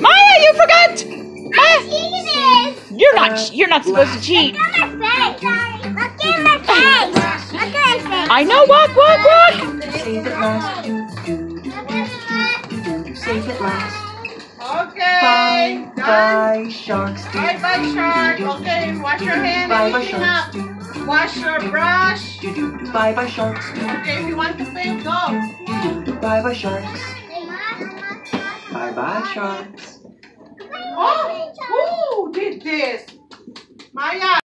Maya, you forgot. Maya, you're not. You're not supposed to cheat. Look at my face. Look at my face. Look at my face. I know. Walk, walk, walk. Save it last. Save it last. Okay. Bye, Done. bye, sharks. Bye bye do, shark. do, do, Okay, wash your hand Bye bye sharks. up. Wash your brush. Bye bye sharks. Okay, if you want to play, go. Bye bye sharks. Bye bye sharks. Oh, who did this? Maya.